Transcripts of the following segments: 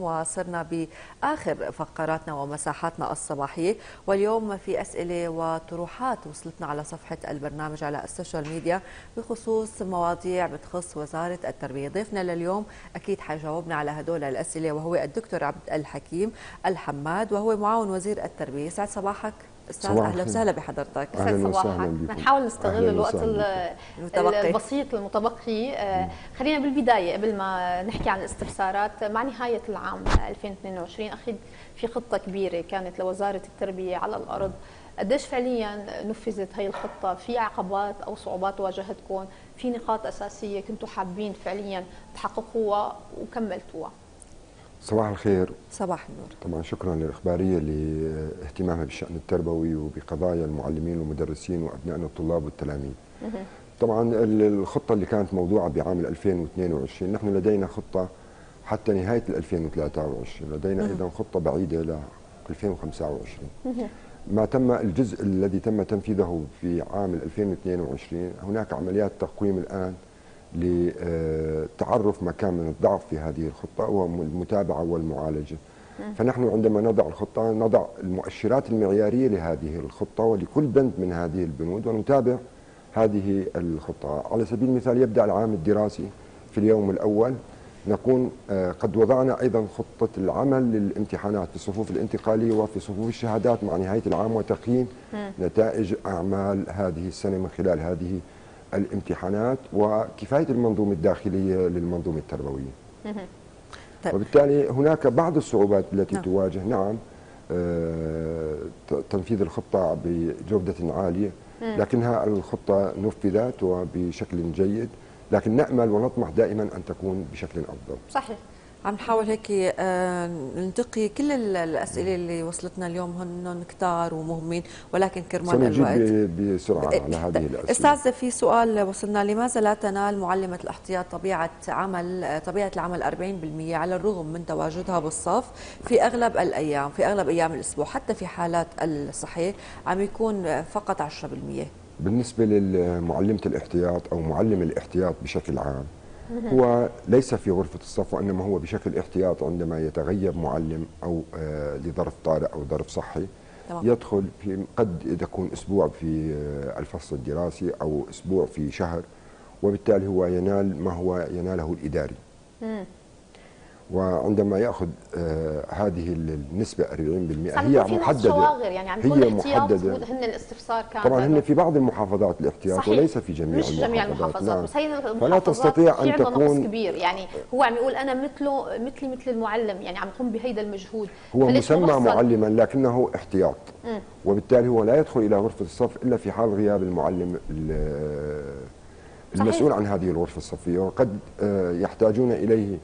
وصرنا بآخر فقراتنا ومساحاتنا الصباحية. واليوم في أسئلة وطروحات وصلتنا على صفحة البرنامج على السوشيال ميديا. بخصوص مواضيع بتخص وزارة التربية. ضيفنا لليوم أكيد حيجاوبنا على هدول الأسئلة وهو الدكتور عبد الحكيم الحماد وهو معاون وزير التربية. سعد صباحك. أستاذ أهلا وسهلا بحضرتك. أهلا وسهلا نحاول نستغل الوقت المتبقي. البسيط المتبقي. آه، خلينا بالبداية قبل ما نحكي عن الاستفسارات. مع نهاية العام 2022 أكيد في خطة كبيرة كانت لوزارة التربية على الأرض. قديش فعليا نفذت هي الخطة؟ في عقبات أو صعوبات واجهتكم؟ في نقاط أساسية كنتوا حابين فعليا تحققوها وكملتوها؟ صباح الخير. صباح النور. طبعا شكرا للإخبارية لاهتمامها بالشأن التربوي وبقضايا المعلمين والمدرسين وأبنائنا الطلاب والتلاميذ. طبعا الخطة اللي كانت موضوعة بعام 2022 نحن لدينا خطة حتى نهاية 2023 لدينا أيضا خطة بعيدة ل 2025 ما تم الجزء الذي تم تنفيذه في عام 2022 هناك عمليات تقويم الآن لتعرف مكان من الضعف في هذه الخطة والمتابعة والمعالجة. فنحن عندما نضع الخطة نضع المؤشرات المعيارية لهذه الخطة ولكل بند من هذه البنود ونتابع هذه الخطة. على سبيل المثال يبدأ العام الدراسي في اليوم الأول. نكون آه، قد وضعنا أيضا خطة العمل للامتحانات في الصفوف الانتقالية وفي صفوف الشهادات مع نهاية العام وتقييم نتائج أعمال هذه السنة من خلال هذه الامتحانات وكفاية المنظومة الداخلية للمنظومة التربوية طيب. وبالتالي هناك بعض الصعوبات التي نعم. تواجه نعم آه، تنفيذ الخطة بجودة عالية لكنها الخطة نفذت وبشكل جيد لكن نأمل ونطمح دائما أن تكون بشكل أفضل صحيح عم نحاول هيك آه، ننتقي كل الأسئلة اللي وصلتنا اليوم هن كتار ومهمين ولكن كرمال الوقت. بسرعة على هذه الأسئلة. أستاذ في سؤال وصلنا لماذا لا تنال معلمة الاحتياط طبيعة عمل طبيعة العمل 40% على الرغم من تواجدها بالصف في أغلب الأيام في أغلب أيام الأسبوع حتى في حالات الصحيح عم يكون فقط 10% بالنسبة لمعلمه الاحتياط أو معلم الاحتياط بشكل عام هو ليس في غرفة الصف وإنما هو بشكل احتياط عندما يتغيب معلم أو آه، لظرف طارئ أو ظرف صحي طبعا. يدخل في قد يكون أسبوع في آه، الفصل الدراسي أو أسبوع في شهر وبالتالي هو ينال ما هو يناله الإداري. وعندما يأخذ آه هذه النسبة 40% هي محددة. يعني عم هي محددة. هن الاستفسار كان طبعا هن في بعض المحافظات الاحتياط صحيح. وليس في جميع مش المحافظات جميع المحافظات. نعم. بس هي المحافظات فلا تستطيع أن تكون كبير. يعني هو عم يقول أنا مثله مثلي مثل المعلم يعني عم يقوم بهيدا المجهود. هو مسمى معلما لكنه احتياط. م. وبالتالي هو لا يدخل إلى غرفة الصف إلا في حال غياب المعلم المسؤول عن هذه الغرفة الصفية. وقد آه، يحتاجون إليه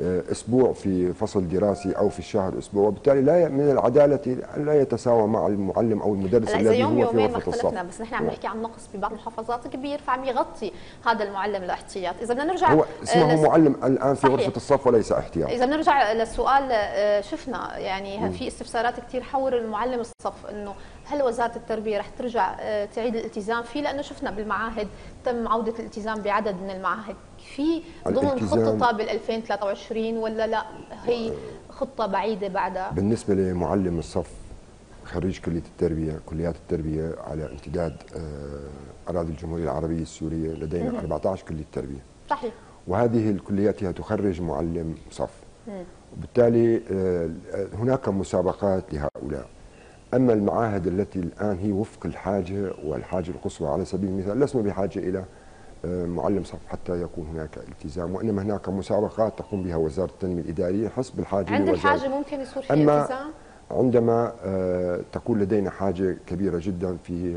أسبوع في فصل دراسي أو في الشهر أسبوع وبالتالي لا من العدالة لا يتساوى مع المعلم أو المدرس الذي يوم هو في غرفه الصف بس نحن عم نعم. نحكي عن نقص ببعض المحافظات كبير فعم يغطي هذا المعلم الاحتياط إذا بدنا نرجع هو اسمه لس... معلم الآن في صحيح. غرفه الصف وليس احتياط إذا بنرجع للسؤال آه، شفنا يعني. في استفسارات كثير حول المعلم الصف إنه هل وزارة التربية رح ترجع آه، تعيد الالتزام فيه لأنه شفنا بالمعاهد تم عودة الالتزام بعدد من المعاهد في ضمن خطة بال 2023 ولا لا؟ هي خطة بعيدة بعدها. بالنسبة لمعلم الصف خريج كلية التربية كليات التربية على امتداد آه، أراضي الجمهورية العربية السورية لدينا 14 كلية تربيه صحيح. وهذه الكليات هي تخرج معلم صف. وبالتالي آه، هناك مسابقات لهؤلاء. أما المعاهد التي الآن هي وفق الحاجة والحاجة القصوى على سبيل المثال لسنا بحاجة إلى معلم صف حتى يكون هناك التزام وإنما هناك مسابقات تقوم بها وزارة التنمية الإدارية حسب الحاجة عند الحاجة ممكن يصير في أما التزام عندما آه، تكون لدينا حاجة كبيرة جدا في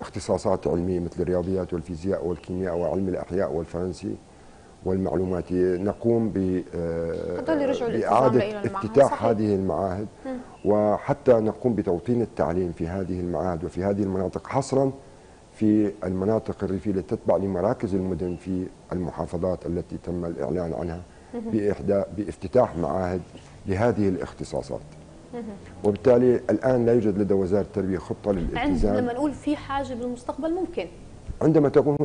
اختصاصات علمية مثل الرياضيات والفيزياء والكيمياء وعلم الأحياء والفرنسي والمعلوماتي نقوم آه، بإعادة افتتاح صحيح. هذه المعاهد. وحتى نقوم بتوطين التعليم في هذه المعاهد وفي هذه المناطق حصرا في المناطق الريفية التي تتبع لمراكز المدن في المحافظات التي تم الإعلان عنها بافتتاح معاهد لهذه الاختصاصات. وبالتالي الآن لا يوجد لدى وزارة التربية خطة للالتزام. عندما نقول في حاجة بالمستقبل ممكن. عندما تكون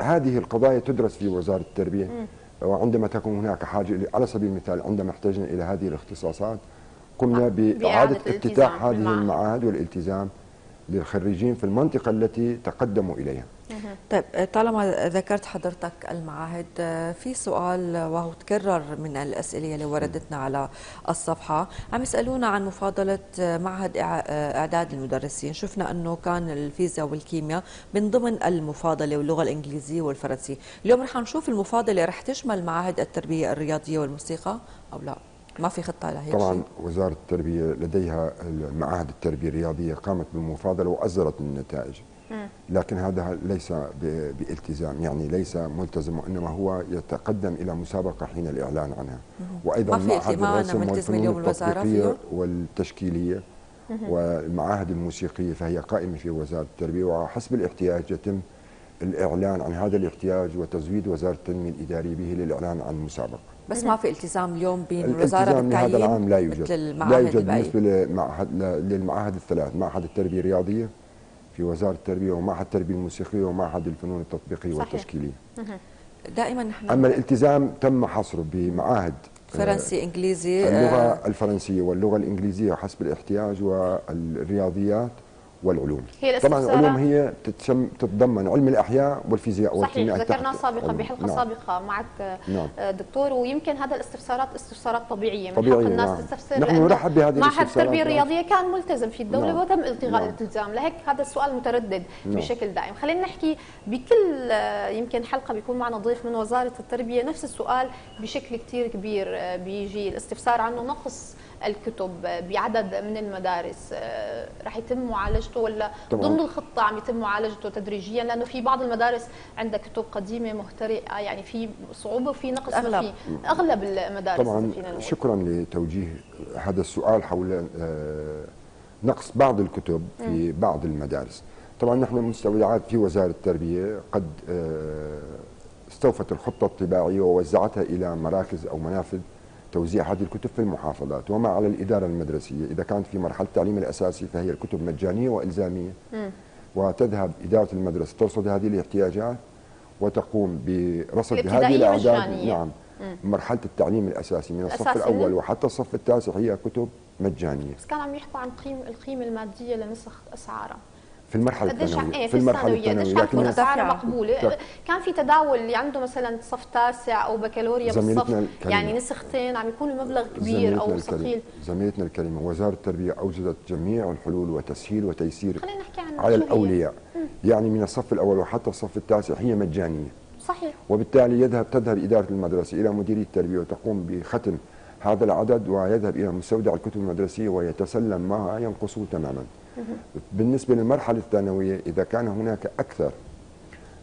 هذه القضايا تدرس في وزارة التربية وعندما تكون هناك حاجة على سبيل المثال عندما احتجنا إلى هذه الاختصاصات قمنا بإعادة افتتاح هذه المعاهد والالتزام للخريجين في المنطقة التي تقدموا إليها. طيب طالما ذكرت حضرتك المعاهد في سؤال وهو تكرر من الأسئلة اللي وردتنا على الصفحة. عم يسألونا عن مفاضلة معهد إعداد المدرسين. شفنا أنه كان الفيزياء والكيمياء من ضمن المفاضلة واللغة الإنجليزية والفرنسية. اليوم رح نشوف المفاضلة رح تشمل معاهد التربية الرياضية والموسيقى أو لا؟ ما في خطة لهيك طبعا. وزارة التربية لديها معاهد التربية الرياضية قامت بالمفاضله واصدرت النتائج. لكن هذا ليس بإلتزام يعني ليس ملتزم وإنما هو يتقدم إلى مسابقة حين الإعلان عنها. وأيضا معهد الرسم والفنون التطبيقية والتشكيلية والمعاهد الموسيقية فهي قائمة في وزارة التربية. وحسب الاحتياج يتم الإعلان عن هذا الاحتياج وتزويد وزارة التنمية الإدارية به للإعلان عن المسابقه بس ما في التزام اليوم بين الوزاره بالتعيين هذا العام لا يوجد. لا يوجد بالنسبة للمعاهد الثلاث معهد التربية الرياضية في وزارة التربية ومعهد التربية الموسيقية ومعهد الفنون التطبيقية صحيح. والتشكيلية. دائما نحن أما الالتزام تم حصره بمعاهد فرنسي إنجليزي اللغة الفرنسية واللغة الإنجليزية حسب الاحتياج والرياضيات. والعلوم هي طبعا العلوم هي تتشم تتضمن علم الأحياء والفيزياء والكيمياء صحيح ذكرناه سابقا بحلقة نعم. سابقة معك نعم. دكتور ويمكن هذا الاستفسارات استفسارات طبيعية من طبيعية حق الناس نعم. تستفسر نحن نرحب بهذه معهد التربيه الرياضيه كان ملتزم في الدولة نعم. وتم الغاء نعم. الالتزام لهيك هذا السؤال متردد نعم. بشكل دائم خلينا نحكي بكل يمكن حلقة بيكون معنا ضيف من وزارة التربية نفس السؤال بشكل كثير كبير بيجي الاستفسار عنه نقص الكتب بعدد من المدارس آه، رح يتم معالجته ولا طبعا. ضمن الخطة عم يتم معالجته تدريجيا؟ لأنه في بعض المدارس عندها كتب قديمة مهترئة يعني في صعوبة وفي نقص أغلب. في أغلب المدارس طبعا شكرا لتوجيه هذا السؤال حول آه، نقص بعض الكتب في بعض المدارس. طبعا نحن المستودعات في وزارة التربية قد آه، استوفت الخطة الطباعية ووزعتها إلى مراكز أو منافذ توزيع هذه الكتب في المحافظات وما على الإدارة المدرسية. إذا كانت في مرحلة التعليم الأساسي فهي الكتب مجانية وإلزامية. م. وتذهب إدارة المدرسة ترصد هذه الاحتياجات وتقوم برصد هذه الأعداد. نعم. م. مرحلة التعليم الأساسي من الصف الأول وحتى الصف التاسع هي كتب مجانية. بس كان عم يحكوا عن قيم القيمة المادية لنسخ أسعارها. في المرحلة الثانوية إيه في المرحلة الثانوية لكن اسعار مقبولة؟ كان في تداول اللي عنده مثلا صف تاسع أو بكالوريا بالصف يعني نسختين عم يكون المبلغ كبير أو ثقيل. زميلتنا الكريمة وزارة التربية أوجدت جميع الحلول وتسهيل وتيسير خلينا نحكي عن على الأولياء. يعني من الصف الأول وحتى الصف التاسع هي مجانية. صحيح. وبالتالي يذهب تذهب إدارة المدرسة إلى مديرية التربية وتقوم بختم هذا العدد ويذهب إلى مستودع الكتب المدرسية ويتسلم ما ينقصه تماما. بالنسبة للمرحلة الثانوية إذا كان هناك أكثر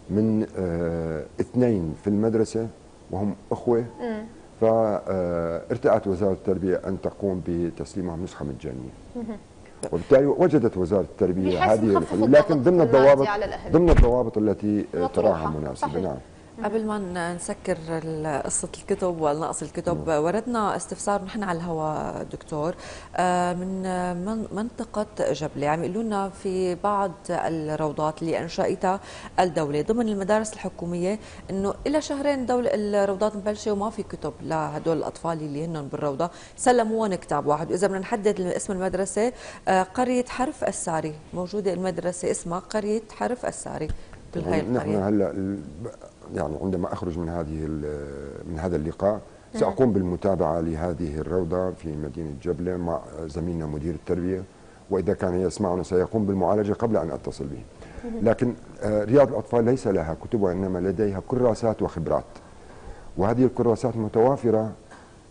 من آه اثنين في المدرسة وهم أخوة فارتأت وزارة التربية أن تقوم بتسليمهم نسخة مجانية وبالتالي وجدت وزارة التربية هذه الحلول لكن ضمن الضوابط ضمن الضوابط التي تراها مناسبة نعم. قبل ما نسكر قصة الكتب ونقص الكتب وردنا استفسار نحن على الهواء دكتور آه، من منطقة جبلة. عم يقولوا لنا في بعض الروضات اللي أنشأتها الدولة ضمن المدارس الحكومية إنه إلى شهرين دولة الروضات مبلشة وما في كتب لهدول الأطفال اللي هن بالروضة. سلموهم كتاب واحد. وإذا بدنا نحدد اسم المدرسة آه، قرية حرف الساري. موجودة المدرسة اسمها قرية حرف الساري. القرية نحن هلا يعني عندما أخرج من هذه من هذا اللقاء سأقوم بالمتابعة لهذه الروضة في مدينة جبلة مع زميلنا مدير التربية وإذا كان يسمعنا سيقوم بالمعالجة قبل أن أتصل به. لكن آه، رياض الأطفال ليس لها كتب وإنما لديها كراسات وخبرات. وهذه الكراسات متوافرة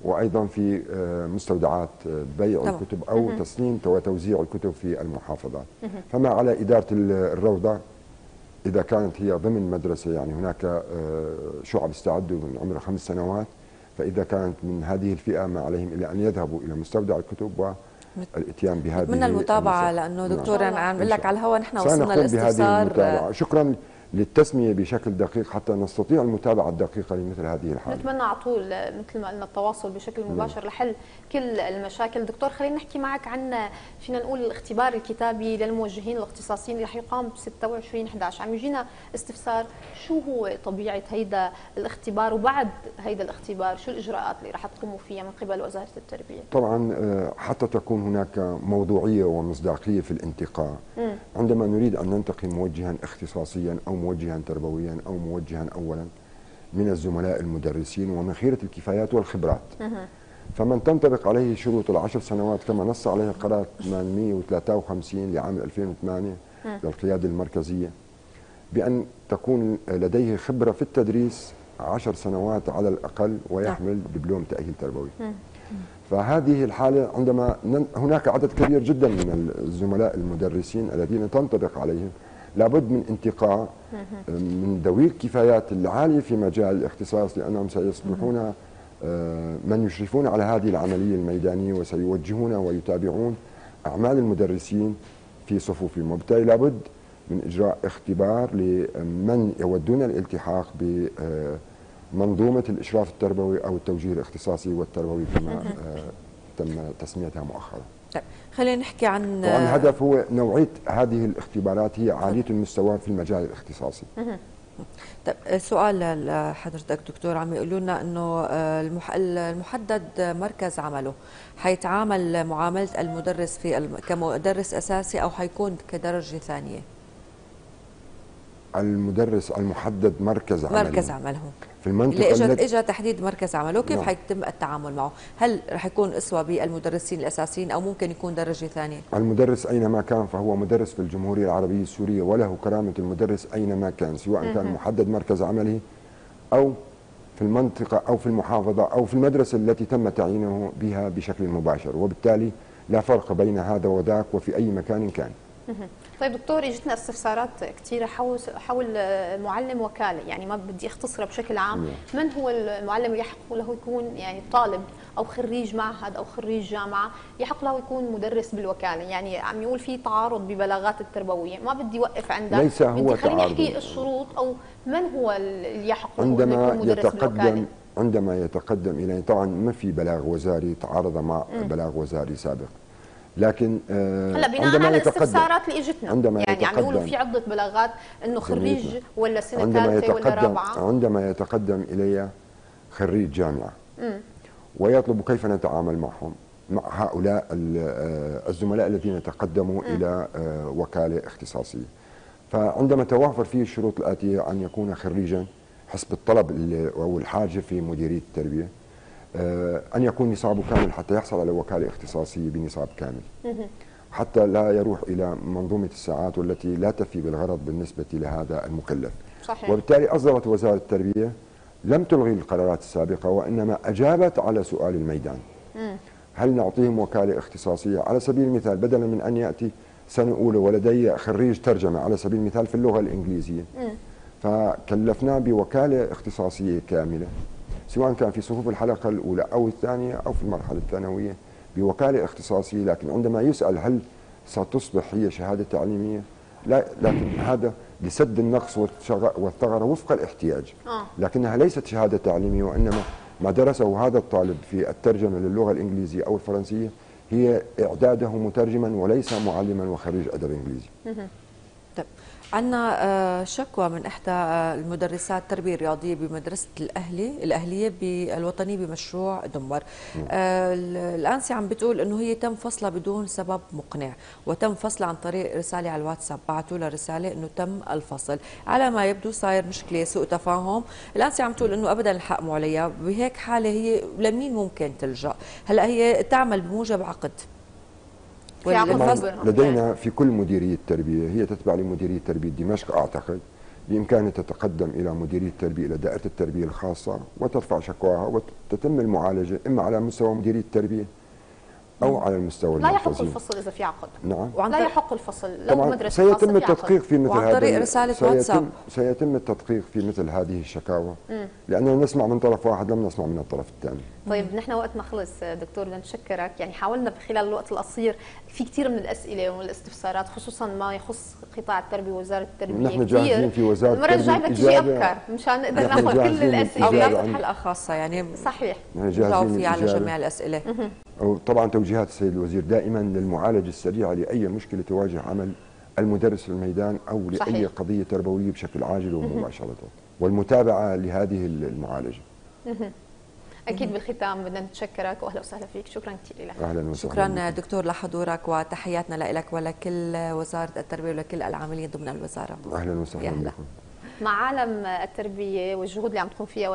وأيضا في آه، مستودعات آه، بيع الكتب أو تصنيع وتوزيع الكتب في المحافظات. فما على إدارة الروضة؟ إذا كانت هي ضمن مدرسة يعني هناك آه، شعب استعدوا من عمر خمس سنوات فإذا كانت من هذه الفئة ما عليهم إلا أن يذهبوا إلى مستودع الكتب والاتيان بهذه من المتابعة لأنه دكتور أنا عم لك على الهواء نحن وصلنا لاستفسار شكرا للتسمية بشكل دقيق حتى نستطيع المتابعة الدقيقة لمثل هذه الحالة. نتمنى على طول مثل ما قلنا التواصل بشكل مباشر لحل كل المشاكل، دكتور خلينا نحكي معك عن فينا نقول الاختبار الكتابي للموجهين الاختصاصيين اللي رح يقام ب 26 11 عم يجينا استفسار شو هو طبيعة هيدا الاختبار؟ وبعد هيدا الاختبار شو الإجراءات اللي رح تقوموا فيها من قبل وزارة التربية؟ طبعا آه، حتى تكون هناك موضوعية ومصداقية في الانتقاء. عندما نريد أن ننتقي موجها اختصاصيا أو موجها تربويا أو موجها اولا من الزملاء المدرسين ومن خيرة الكفايات والخبرات. فمن تنطبق عليه شروط العشر سنوات كما نص عليه القرار 853 لعام 2008 للقيادة المركزية بأن تكون لديه خبرة في التدريس عشر سنوات على الأقل ويحمل دبلوم تأهيل تربوي. فهذه الحالة عندما هناك عدد كبير جدا من الزملاء المدرسين الذين تنطبق عليهم لابد من انتقاء من ذوي الكفايات العالية في مجال الاختصاص لأنهم سيصبحون آه، من يشرفون على هذه العملية الميدانية وسيوجهون ويتابعون أعمال المدرسين في صفوفهم وبالتالي لابد من إجراء اختبار لمن يودون الالتحاق بمنظومة الإشراف التربوي أو التوجيه الاختصاصي والتربوي كما آه، تم تسميتها مؤخرا. طيب خلينا نحكي عن طبعا الهدف هو نوعية هذه الاختبارات هي عالية المستوى في المجال الاختصاصي. طيب سؤال لحضرتك دكتور عم يقولوا لنا إنه آه، المحدد مركز عمله حيتعامل معاملة المدرس في كمدرس أساسي أو حيكون كدرجة ثانية. المدرس المحدد مركز عمله. مركز عمله. في المنطقة اللي اجى اجى تحديد مركز عمله. كيف نعم. حيتم التعامل معه؟ هل رح يكون أسوة بالمدرسين الأساسيين أو ممكن يكون درجة ثانية؟ المدرس أينما كان فهو مدرس في الجمهورية العربية السورية وله كرامة المدرس أينما كان سواء كان محدد مركز عمله أو في المنطقة أو في المحافظة أو في المدرسة التي تم تعيينه بها بشكل مباشر. وبالتالي لا فرق بين هذا وذاك وفي أي مكان كان. طيب دكتور إجتنا استفسارات كثيره حول حول معلم وكالة يعني ما بدي اختصرها بشكل عام. نعم. من هو المعلم اللي يحق له يكون يعني طالب أو خريج معهد أو خريج جامعة يحق له يكون مدرس بالوكالة؟ يعني عم يقول في تعارض ببلاغات التربوية ما بدي اوقف عندها ليس هو خليني أحكي الشروط أو من هو اللي يحق له عندما يكون مدرس يتقدم بالوكالة؟ عندما يتقدم إلى طبعا ما في بلاغ وزاري تعارض مع بلاغ وزاري سابق. لكن آه هلا بناء عندما على الاستفسارات اللي اجتنا. عندما يعني عم يقولوا في عدة بلاغات إنه خريج ولا سنة ثالثة ولا رابعة. عندما يتقدم إلي خريج جامعة. مم. ويطلب كيف نتعامل معهم مع هؤلاء آه، الزملاء الذين تقدموا مم. إلى آه، وكالة اختصاصية. فعندما توافر فيه الشروط الآتية أن يكون خريجا حسب الطلب أو الحاجة في مديرية التربية أن يكون نصابه كامل حتى يحصل على وكالة اختصاصية بنصاب كامل. حتى لا يروح إلى منظومة الساعات والتي لا تفي بالغرض بالنسبة لهذا المكلف. صحيح. وبالتالي أصدرت وزارة التربية لم تلغي القرارات السابقة وإنما أجابت على سؤال الميدان. هل نعطيهم وكالة اختصاصية؟ على سبيل المثال بدلا من أن يأتي سنة أولى ولدي خريج ترجمة على سبيل المثال في اللغة الإنجليزية. فكلفناه بوكالة اختصاصية كاملة. سواء كان في صفوف الحلقة الأولى أو الثانية أو في المرحلة الثانوية بوكالة اختصاصية لكن عندما يسأل هل ستصبح هي شهادة تعليمية لا لكن هذا لسد النقص والثغرة وفق الاحتياج. آه. لكنها ليست شهادة تعليمية وإنما ما درسه هذا الطالب في الترجمة للغة الإنجليزية أو الفرنسية هي إعداده مترجما وليس معلما وخريج أدب إنجليزي. عندنا آه، شكوى من إحدى آه، المدرسات التربيه الرياضيه بمدرسة الأهلي الأهلية الوطنيه بمشروع دمر. آه، الانسي عم بتقول إنه هي تم فصلها بدون سبب مقنع وتم فصلها عن طريق رسالة على الواتساب بعثوا لها رسالة إنه تم الفصل. على ما يبدو صاير مشكلة سوء تفاهم. الانسي عم تقول إنه ابدا الحق مو عليها. بهيك حالة هي لمين ممكن تلجأ؟ هلأ هي تعمل بموجب عقد؟ لدينا في كل مديرية تربية هي تتبع لمديرية تربية دمشق أعتقد بإمكانها تتقدم إلى مديرية التربية إلى دائرة التربية الخاصة وترفع شكواها وتتم المعالجة إما على مستوى مديرية التربية أو على المستوى لا يحق الفصل إذا في عقد. نعم. لا يحق الفصل. لو طبعا مدرسة سيتم التدقيق في مثل هذا طريق رسالة سيتم واتساب. سيتم التدقيق في مثل هذه الشكاوى. لأننا نسمع من طرف واحد لم نسمع من الطرف الثاني. طيب نحن وقتنا خلص دكتور بدنا نشكرك. يعني حاولنا خلال الوقت القصير في كثير من الأسئلة والاستفسارات خصوصا ما يخص قطاع التربية ووزاره التربية. نحن جاهزين في وزارة المره الجايه بدك تجي ابكر مشان نقدر ناخذ كل الأسئلة. أو ناخذ حلقه خاصه يعني صحيح. نجاوب فيها على جميع الأسئلة. طبعا توجيهات السيد الوزير دائما للمعالجة السريعة لأي مشكلة تواجه عمل المدرس في الميدان أو لأي صحيح. قضية تربوية بشكل عاجل ومباشرة. والمتابعة لهذه المعالجة. أكيد بالختام بدنا نتشكرك وأهلا وسهلا فيك. شكرا كثير لك. أهلا وسهلا شكرا دكتور لحضورك وتحياتنا لك ولكل وزارة التربية ولكل العاملين ضمن الوزارة. أهلا وسهلا بكم. مع عالم التربية والجهود اللي عم تقوم فيها